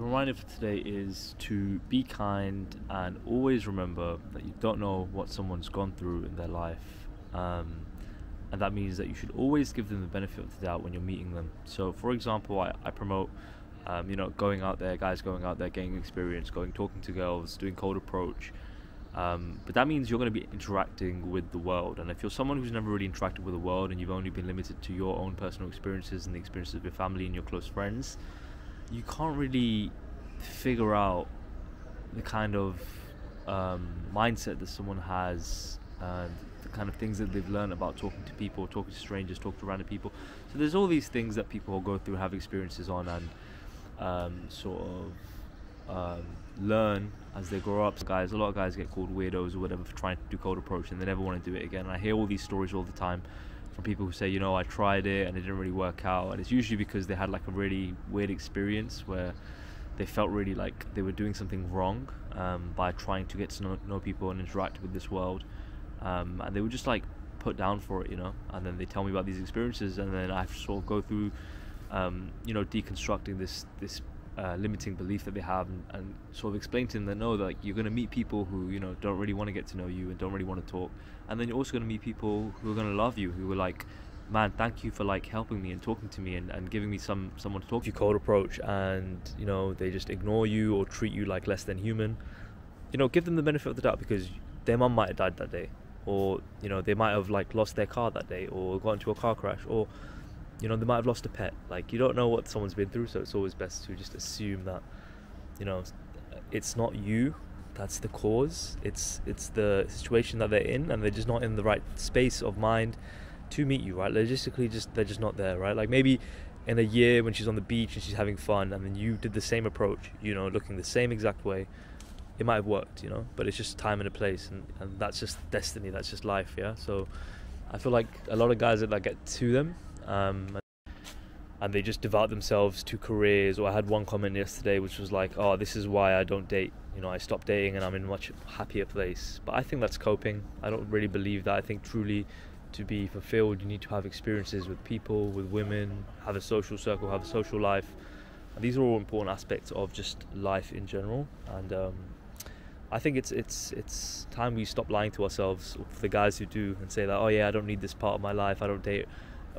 The reminder for today is to be kind and always remember that you don't know what someone's gone through in their life. Um, and that means that you should always give them the benefit of the doubt when you're meeting them. So, for example, I, I promote, um, you know, going out there, guys going out there, getting experience, going talking to girls, doing cold approach. Um, but that means you're going to be interacting with the world. And if you're someone who's never really interacted with the world and you've only been limited to your own personal experiences and the experiences of your family and your close friends, you can't really figure out the kind of um, mindset that someone has and the kind of things that they've learned about talking to people, talking to strangers, talking to random people. So there's all these things that people go through, have experiences on, and um, sort of um, learn as they grow up. Guys, a lot of guys get called weirdos or whatever for trying to do cold approach, and they never want to do it again. And I hear all these stories all the time from people who say, you know, I tried it and it didn't really work out, and it's usually because they had like a really weird experience where they felt really like they were doing something wrong um, by trying to get to know, know, people and interact with this world, um, and they were just like put down for it, you know. And then they tell me about these experiences, and then I sort of go through, um, you know, deconstructing this this uh, limiting belief that they have and, and, sort of explain to them that no, like, you're going to meet people who you know don't really want to get to know you and don't really want to talk, and then you're also going to meet people who are going to love you, who are like, man, thank you for like helping me and talking to me and, and giving me some someone to talk to. You cold approach and you know they just ignore you or treat you like less than human. You know, give them the benefit of the doubt because their mum might have died that day, or you know they might have like lost their car that day, or got into a car crash, or you know they might have lost a pet. Like you don't know what someone's been through so it's always best to just assume that you know it's not you that's the cause. It's it's the situation that they're in and they're just not in the right space of mind to meet you right? Logistically just they're just not there right? Like maybe in a year when she's on the beach and she's having fun and then you did the same approach you know looking the same exact way it might have worked you know? But it's just time and a place and, and that's just destiny that's just life yeah? So i feel like a lot of guys that like get to them um, and they just devote themselves to careers. Or I had one comment yesterday which was like, "Oh, this is why I don't date. You know, I stopped dating and I'm in a much happier place." But I think that's coping. I don't really believe that. I think truly, to be fulfilled, you need to have experiences with people, with women, have a social circle, have a social life. And these are all important aspects of just life in general. And um, I think it's it's it's time we stop lying to ourselves, the guys who do, and say that, "Oh yeah, I don't need this part of my life. I don't date."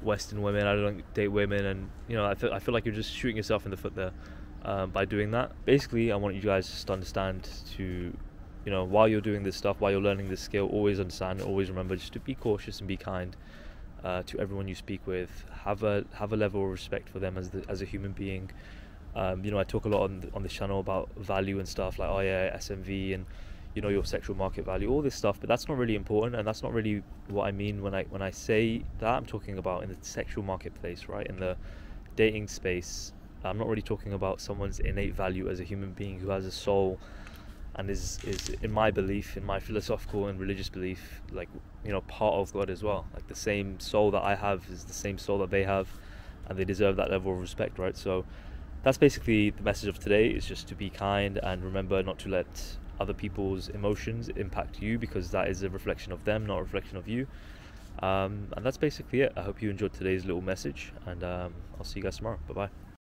Western women. I don't date women, and you know, I feel I feel like you're just shooting yourself in the foot there um, by doing that. Basically, I want you guys to understand to, you know, while you're doing this stuff, while you're learning this skill, always understand, always remember just to be cautious and be kind uh, to everyone you speak with. Have a have a level of respect for them as the, as a human being. Um, you know, I talk a lot on the, on this channel about value and stuff like oh yeah, SMV and you know your sexual market value all this stuff but that's not really important and that's not really what i mean when i when i say that. I'm talking about in the sexual marketplace right in the dating space. I'm not really talking about someone's innate value as a human being who has a soul and is is in my belief in my philosophical and religious belief like you know part of god as well. Like the same soul that i have is the same soul that they have and they deserve that level of respect right? So that's basically the message of today is just to be kind and remember not to let other people's emotions impact you because that is a reflection of them, not a reflection of you. Um, and that's basically it. I hope you enjoyed today's little message, and um, I'll see you guys tomorrow. Bye bye.